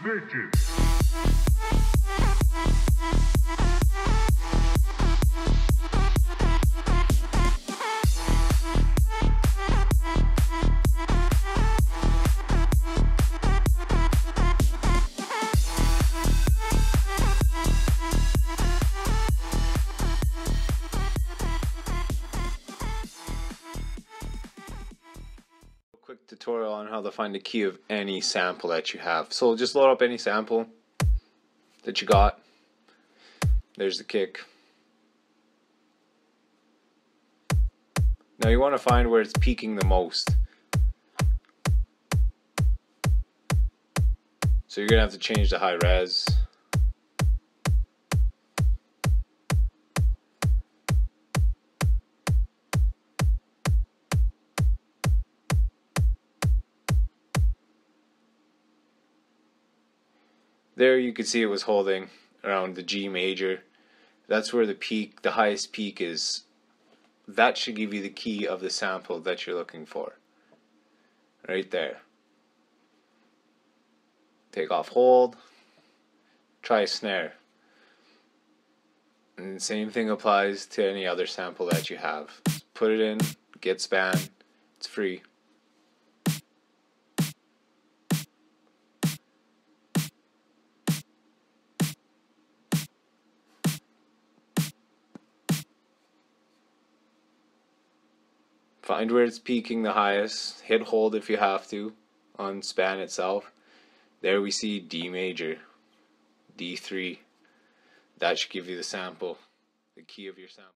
snitches. quick tutorial on how to find the key of any sample that you have. So just load up any sample that you got. There's the kick. Now you want to find where it's peaking the most. So you're going to have to change the high res. There you could see it was holding around the G major. That's where the peak, the highest peak is. That should give you the key of the sample that you're looking for. Right there. Take off hold. Try snare. And the same thing applies to any other sample that you have. Put it in, get span, it's free. Find where it's peaking the highest. Hit hold if you have to on span itself. There we see D major, D3. That should give you the sample, the key of your sample.